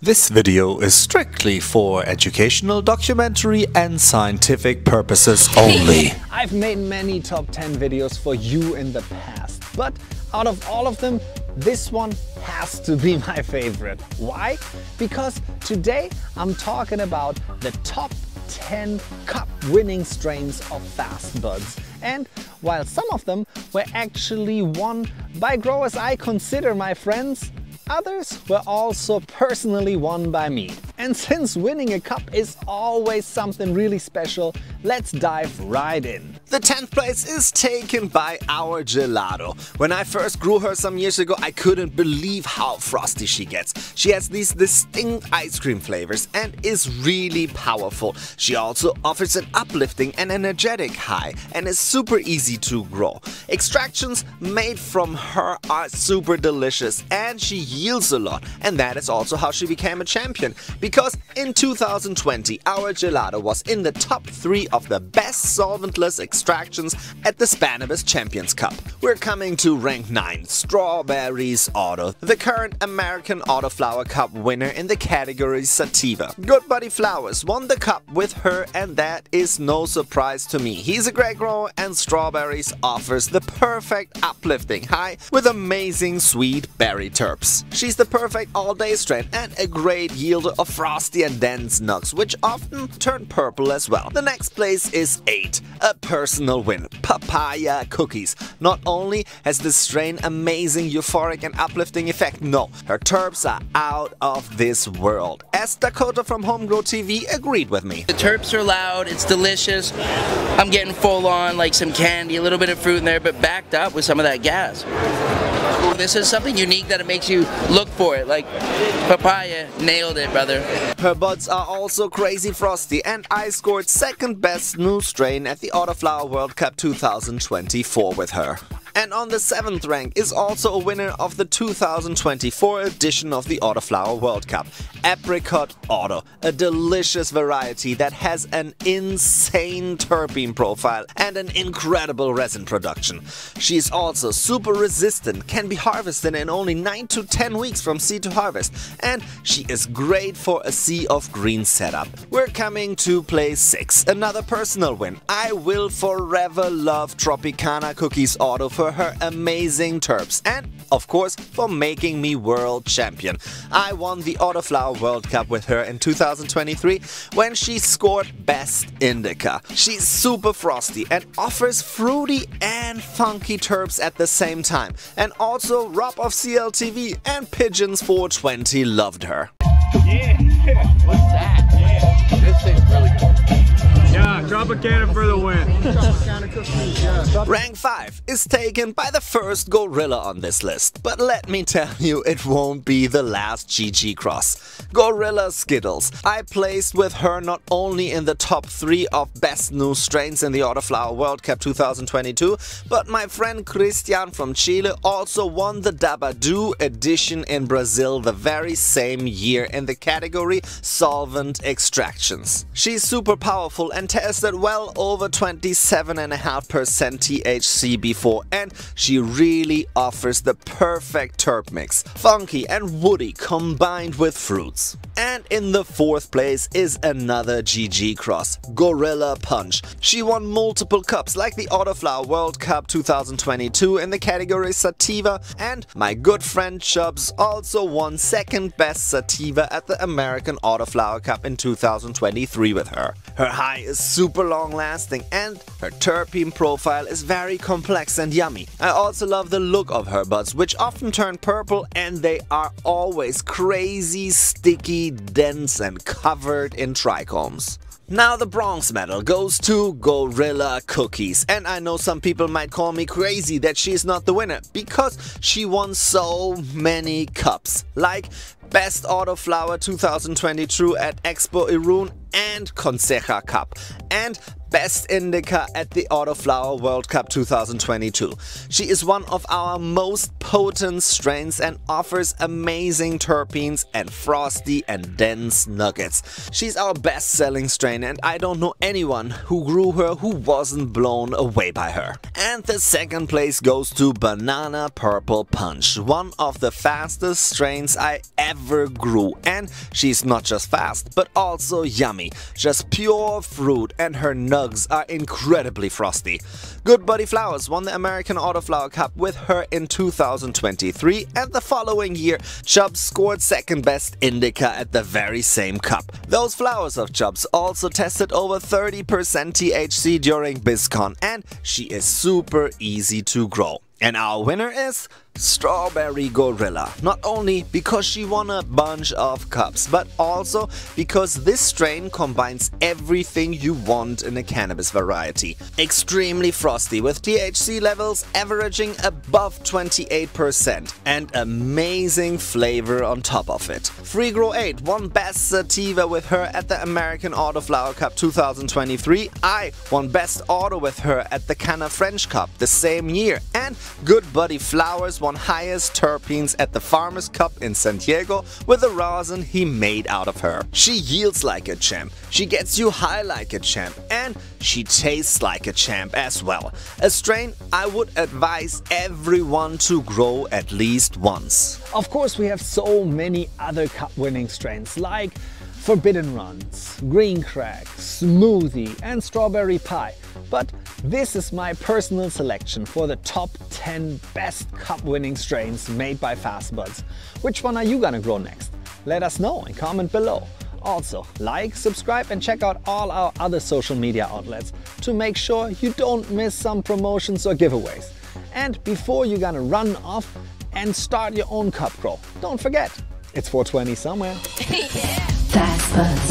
This video is strictly for educational, documentary and scientific purposes only. I've made many top 10 videos for you in the past, but out of all of them, this one has to be my favorite. Why? Because today I'm talking about the top 10 cup winning strains of fast buds. And while some of them were actually won by growers I consider my friends, Others were also personally won by me. And since winning a cup is always something really special, let's dive right in. The 10th place is taken by our gelato. When I first grew her some years ago, I couldn't believe how frosty she gets. She has these distinct ice cream flavors and is really powerful. She also offers an uplifting and energetic high and is super easy to grow. Extractions made from her are super delicious and she yields a lot and that is also how she became a champion because in 2020 our gelato was in the top 3 of the best solventless extractions at the Spannabis Champions Cup. We're coming to rank 9, Ztrawberriez Auto, the current American Autoflower Cup winner in the category Sativa. Good Buddy Flowers won the cup with her and that is no surprise to me. He's a great grower and Ztrawberriez offers the perfect uplifting high with amazing sweet berry terps. She's the perfect all-day strain and a great yielder of frosty and dense nugs, which often turn purple as well. The next place is 8, a personal win, Papaya Cookies. Not only has this strain amazing euphoric and uplifting effect, no, her terps are out of this world. As Dakota from Homegrow TV agreed with me. The terps are loud, it's delicious. I'm getting full on like some candy, a little bit of fruit in there, but backed up with some of that gas. This is something unique that it makes you look for it. Like papaya, nailed it, brother. Her buds are also crazy frosty and I scored second best new strain at the Autoflower World Cup 2024 with her. And on the 7th rank is also a winner of the 2024 edition of the Autoflower World Cup, Apricot Auto, a delicious variety that has an insane terpene profile and an incredible resin production. She is also super resistant, can be harvested in only 9 to 10 weeks from seed to harvest, and she is great for a sea of green setup. We're coming to place 6, another personal win. I will forever love Tropicana Cookies Auto for her amazing terps and, of course, for making me world champion. I won the Autoflower World Cup with her in 2023 when she scored Best Indica. She's super frosty and offers fruity and funky terps at the same time. And also Rob of CLTV and Pigeons 420 loved her. Yeah. What's that? Yeah. This thing's really cool. Yeah, Tropicana for the win. Rank 5 is taken by the first gorilla on this list, but let me tell you, it won't be the last GG cross. Gorilla Zkittlez. I placed with her not only in the top 3 of best new strains in the Autoflower World Cup 2022, but my friend Christian from Chile also won the Dabadoo edition in Brazil the very same year in the category Solvent Extractions. She's super powerful and tested well over 27.5% THC before and she really offers the perfect terp mix, funky and woody combined with fruits. And in the fourth place is another GG cross, Gorilla Punch. She won multiple cups like the Autoflower World Cup 2022 in the category Sativa and my good friend Chubbs also won second best Sativa at the American Autoflower Cup in 2023 with her. Her high is super long lasting and her terpene profile is very complex and yummy. I also love the look of her buds which often turn purple and they are always crazy, sticky, dense and covered in trichomes. Now the bronze medal goes to Gorilla Cookies and I know some people might call me crazy that she's not the winner because she won so many cups like Best Auto Flower 2022 at Expo Irun and Conseja Cup and Best Indica at the Autoflower World Cup 2022. She is one of our most potent strains and offers amazing terpenes and frosty and dense nuggets. She's our best selling strain and I don't know anyone who grew her who wasn't blown away by her. And the second place goes to Banana Purple Punch, one of the fastest strains I ever grew. And she's not just fast, but also yummy. Just pure fruit and her are incredibly frosty. Good Buddy Flowers won the American Autoflower Cup with her in 2023 and the following year Chubbs scored second best indica at the very same cup. Those flowers of Chubbs also tested over 30% THC during BizCon and she is super easy to grow. And our winner is Strawberry Gorilla. Not only because she won a bunch of cups, but also because this strain combines everything you want in a cannabis variety. Extremely frosty with THC levels averaging above 28% and amazing flavor on top of it. Free Grow 8 won Best Sativa with her at the American Auto Flower Cup 2023. I won Best Auto with her at the Canna French Cup the same year and Good Buddy Flowers won highest terpenes at the Farmers Cup in San Diego with the rosin he made out of her. She yields like a champ, she gets you high like a champ, and she tastes like a champ as well. A strain I would advise everyone to grow at least once. Of course, we have so many other cup winning strains like Forbidden Runtz, Green Crack, Smoothie and Strawberry Pie. But this is my personal selection for the top 10 best cup winning strains made by Fastbuds. Which one are you gonna grow next? Let us know and comment below. Also, like, subscribe and check out all our other social media outlets to make sure you don't miss some promotions or giveaways. And before you're gonna run off and start your own cup grow, don't forget, it's 420 somewhere. Fast Buds.